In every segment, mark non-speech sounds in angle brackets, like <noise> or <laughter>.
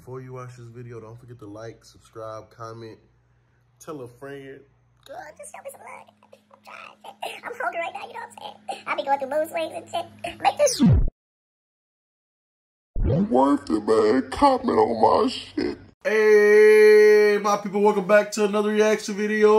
before you watch this video, don't forget to like, subscribe, comment, tell a friend. God, just show me some love. I'm trying. I'm hungry right now, you know what I'm saying? I be going through mood swings and shit. Make this Worth it, man. Comment on my shit. Hey, my people, welcome back to another reaction video.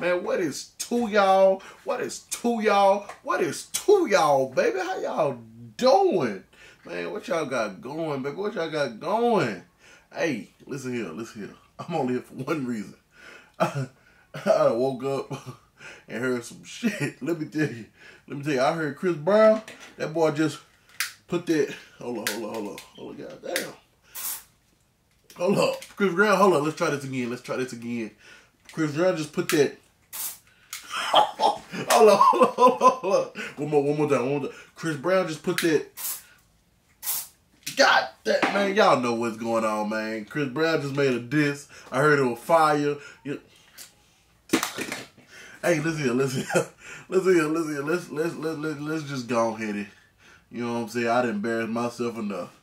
Man, what is two y'all? What is two y'all? What is two y'all, baby? How y'all doing? Man, what y'all got going, baby? What y'all got going? Hey, listen here, listen here. <laughs> I'm only here for one reason. I, <laughs> I woke up <laughs> and heard some shit. Let me tell you. Let me tell you, I heard Chris Brown. That boy just put that. Hold on, hold on, hold on. Hold on, goddamn. Hold up. Chris Brown, hold on. Let's try this again. Let's try this again. Chris Brown just put that. hold on, hold on, hold on, hold on. One more, one more time, one more time. Chris Brown just put that. God that man, y'all know what's going on, man. Chris Brown just made a diss. I heard it was fire. You- <laughs> Hey, listen here, listen here, <laughs> listen here, listen here. Let's let's let's let's, let's just go ahead and you know what I'm saying. I didn't embarrass myself enough.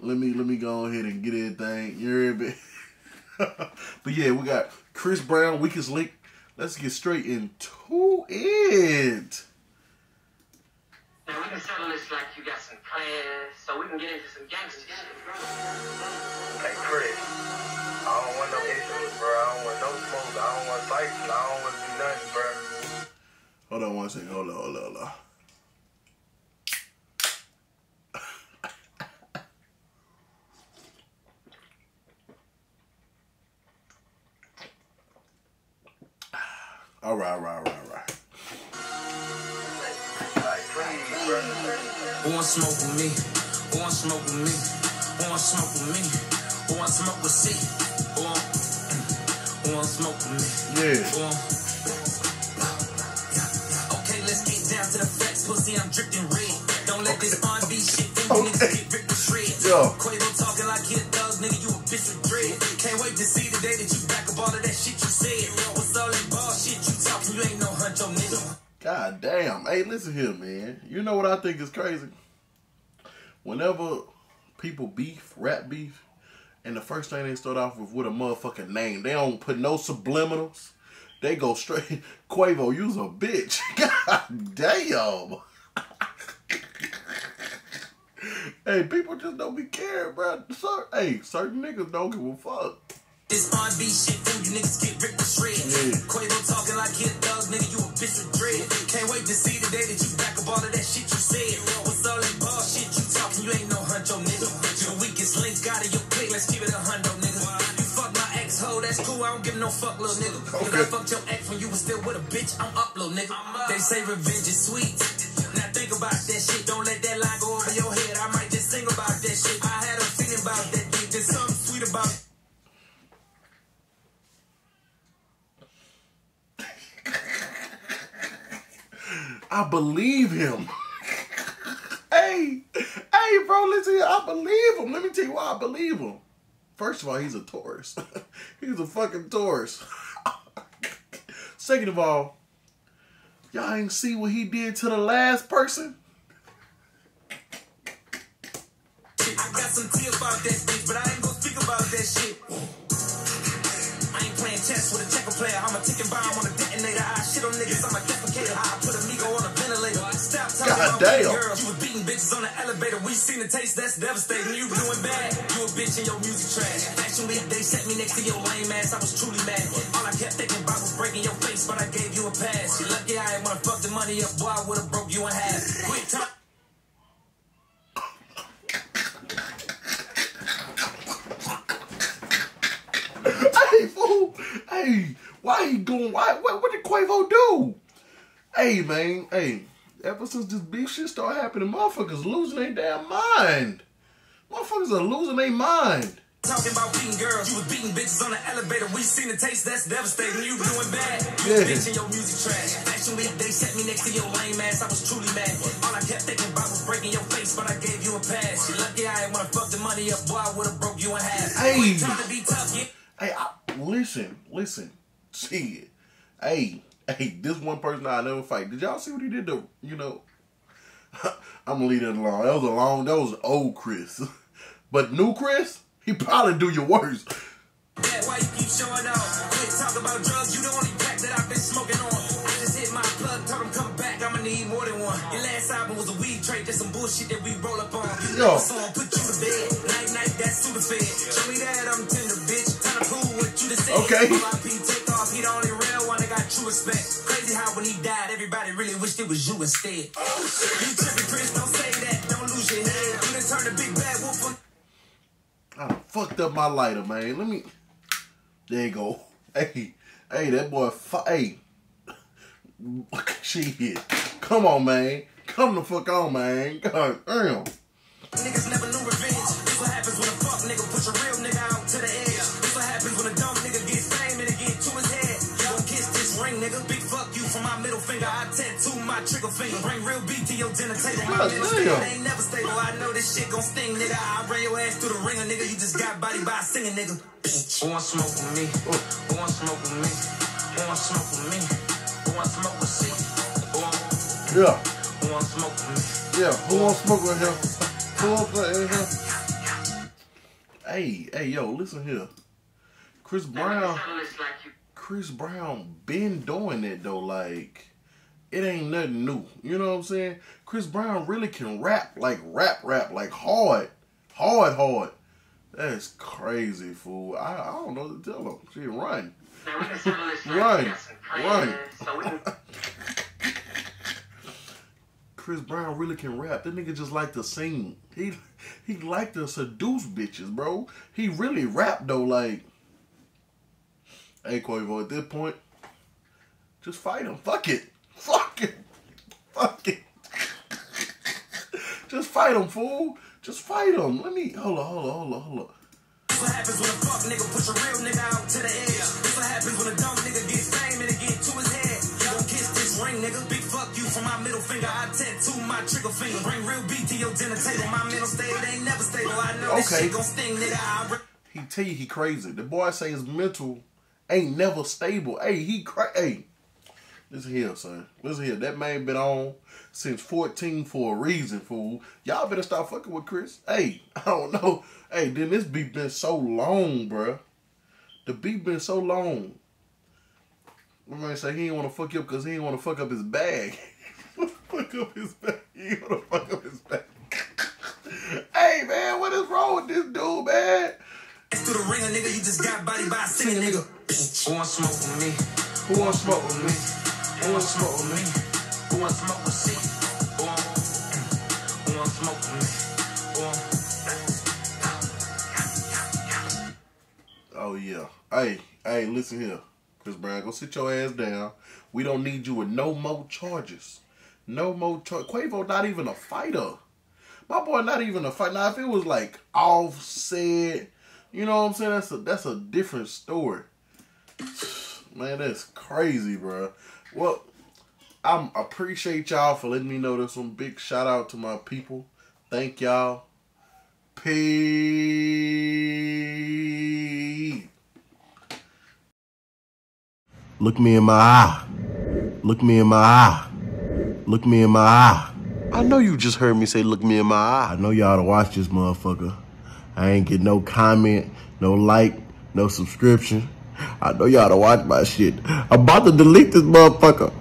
Let me let me go ahead and get everything. You hear me? <laughs> but yeah, we got Chris Brown, weakest link. Let's get straight into it. Now we can settle this like you got some plans, so we can get into some gangster shit. Hey Chris, I don't want no issues, bro. I don't want no smoke. I don't want fights. I don't want to do nothing, bro. Hold on one second. Hold on, hold on, hold on. <laughs> All right, all right, all right, Who want smoke with me? Who want smoke with me? Who want smoke with me? Who want smoke with C? Who want, who want smoke with me? Yeah. Okay, let's get down to the facts. Pussy, I'm dripping red. Don't let this R&B shit think Okay. get ripped to shreds. Yo. Quavo Hey, listen here, man. You know what I think is crazy? Whenever people beef, rap beef, and the first thing they start off with with a motherfucking name, they don't put no subliminals. They go straight. <laughs> Quavo, you's a bitch. <laughs> God damn. <laughs> hey, people just don't be caring, bro. Hey, certain niggas don't give a fuck. This R&B shit, then you niggas get ripped to shreds. Yeah. Quavo talking like hit a thug, nigga, you a bitch with dread. Can't wait to see the day that you back up all of that shit you said. What's all that bullshit you talking? You ain't no huncho, nigga. You the weakest link out of your clique, let's keep it a hundo, nigga. You fuck my ex hoe, that's cool, I don't give no fuck, little nigga. Cause I Okay. fucked your ex when you was still with a bitch, I'm up, little nigga. They say revenge is sweet. Now think about that shit, don't let that line go over your head. I might just sing about that shit. I I believe him. <laughs> hey, hey, bro, listen here. I believe him. Let me tell you why I believe him. First of all, he's a Taurus. <laughs> he's a fucking Taurus. <laughs> Second of all, y'all ain't see what he did to the last person. I got some tea about that bitch, but I ain't gonna speak about that shit. I ain't playing chess with a checker player. I'm a ticking bomb on a detonator. I shit on niggas, I'm a defecator. I damn. girls. You was beating bitches on the elevator. We seen the taste, that's devastating. You doing bad. You a bitch and your music trash. Actually, they set me next to your lame ass. I was truly mad. All I kept thinking about was breaking your face, but I gave you a pass. You lucky I ain't wanna fuck the money up, boy. I would've broke you in half. Quit talking. hey, fool. Hey, why he going? Why? What, what did Quavo do? Hey, man. Hey, ever since this big shit started happening, motherfuckers losing their damn mind. Motherfuckers are losing their mind. Talking about beating girls, you was beating bitches on the elevator. We seen the taste, that's devastating. You doing bad, you Yeah. a bitch and your music trash. Actually, they set me next to your lame ass. I was truly mad. All I kept thinking about was breaking your face, but I gave you a pass. You lucky I ain't wanna fuck the money up, boy. I would've broke you in half. Hey. To be tough, yeah. Hey, I, listen, listen. See it. Hey, hey, this one person I never fight. Did y'all see what he did to, you know? <laughs> I'm gonna leave that alone. That was a long, that was old Chris. <laughs> But new Chris, he probably do you worse. Yeah, why you keep showing off? Quit talk about drugs, you the only pack that I've been smoking on. I just hit my plug, told him come back, I'ma need more than one. Your last album was a weed trade, just some bullshit that we roll up on. You Yo. song, put you to bed. Night, night, that's Sudafed. Show me that I'm tender, bitch. Time to prove what you just said. Okay. Crazy how when he died, everybody really wished it was you instead. You tripping, Chris, don't say that, don't lose your head. You done turned a big bad wolf on I fucked up my lighter, man. Let me. There you go. Hey, hey, that boy. Hey, shit. Come on, man. Come the fuck on, man. God damn. Niggas nigga. Big fuck you from my middle finger. I tattoo my trigger finger. Bring real beat to your dinner table. My middle finger ain't never stable. I know this shit gon' sting, nigga. I run your ass through the ringer, nigga. You just got body by a singing, nigga. Who want smoke with me? Who want smoke with me? Who want smoke with me? Who want smoke with C? Who want, Yeah, who want smoke with me? yeah. Who wants smoke with him? Who wants smoke with him? Hey, hey, yo, listen here. Chris Now we can Brown. settle this like you Chris Brown been doing it though. Like it ain't nothing new. You know what I'm saying? Chris Brown really can rap, like rap, rap, like hard, hard, hard. That's crazy, fool. I, I don't know what to tell him. She run. Now we can settle this like Right, you got some right. plans, so we can <laughs> Chris Brown really can rap. That nigga just like to sing. He he like to seduce bitches, bro. He really rap though. Like, hey Quavo, at this point, just fight him. Fuck it. Fuck it. Fuck it. just fight him, fool. Just fight him. Let me hold on, hold on, hold on, hold on. What happens when a fuck nigga push a real nigga out to the edge. This what happens when a dumb nigga gets fame and it get to his head. Gon' kiss this ring, nigga. Big fuck you from my middle finger. I tattoo my trigger finger. Bring real beat to your dinner table. My mental state ain't never stable. I know this Okay. shit gon' sting, nigga. I He tell you he crazy. The boy say his mental ain't never stable. Hey, he cra- Hey, listen here, son. Listen here. That man been on since 14 for a reason, fool. Y'all better stop fucking with Chris. Hey, <laughs> I don't know. Hey, then this beat been so long, bruh. The beat been so long. My man say he ain't want to fuck you up because he ain't want to fuck up his bag. <laughs> fuck up his bag. <laughs> He ain't want to fuck up his bag. hey, man, what is wrong with this dude, man? Through the ringer, nigga. You just got body by a singing, nigga. Who want smoke with me? Who want smoke with me? Who want smoke with me? Who want smoke with C? Who want, who want smoke with me? Who want... Oh yeah. Hey, hey, listen here. Chris Brown, go sit your ass down. We don't need you with no more charges. No more charges. Quavo not even a fighter. My boy not even a fight. Now if it was like offset, you know what I'm saying? That's a that's a different story. <sighs> Man, that's crazy, bro. Well, I appreciate y'all for letting me know this one. Big shout out to my people. Thank y'all. Peace. Look me in my eye. Look me in my eye. Look me in my eye. I know you just heard me say look me in my eye. I know y'all to watch this motherfucker. I ain't get no comment, no like, no subscription. I know y'all to watch my shit. I'm about to delete this motherfucker.